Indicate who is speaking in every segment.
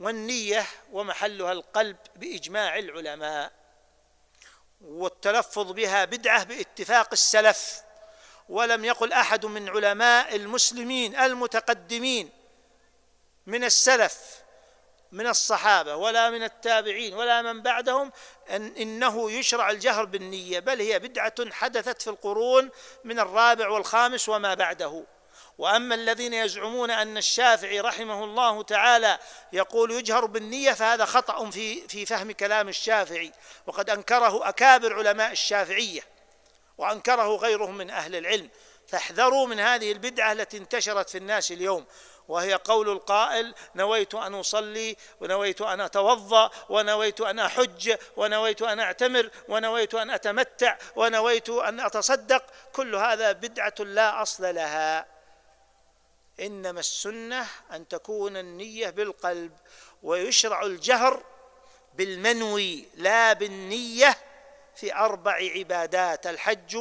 Speaker 1: والنية ومحلها القلب بإجماع العلماء والتلفظ بها بدعة باتفاق السلف ولم يقل أحد من علماء المسلمين المتقدمين من السلف من الصحابة ولا من التابعين ولا من بعدهم أن إنه يشرع الجهر بالنية بل هي بدعة حدثت في القرون من الرابع والخامس وما بعده. وأما الذين يزعمون أن الشافعي رحمه الله تعالى يقول يجهر بالنية فهذا خطأ في في فهم كلام الشافعي. وقد أنكره أكابر علماء الشافعية وأنكره غيرهم من أهل العلم. فاحذروا من هذه البدعة التي انتشرت في الناس اليوم. وهي قول القائل نويت أن أصلي ونويت أن أتوضأ ونويت أن أحج ونويت أن أعتمر ونويت أن أتمتع ونويت أن أتصدق. كل هذا بدعة لا أصل لها. إنما السنة أن تكون النية بالقلب ويشرع الجهر بالمنوي لا بالنية في أربع عبادات الحج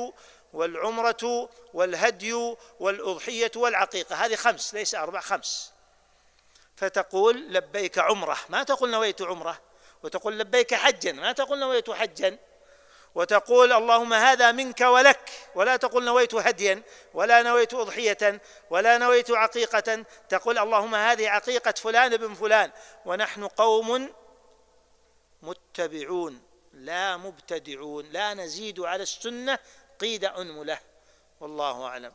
Speaker 1: والعمرة والهدي والأضحية والعقيقة. هذه خمس ليس أربع خمس. فتقول لبيك عمرة ما تقول نويت عمرة وتقول لبيك حجا ما تقول نويت حجا. وتقول اللهم هذا منك ولك ولا تقول نويت هديا ولا نويت أضحية ولا نويت عقيقة. تقول اللهم هذه عقيقة فلان بن فلان. ونحن قوم متبعون لا مبتدعون لا نزيد على السنة قيد أنملة. والله أعلم.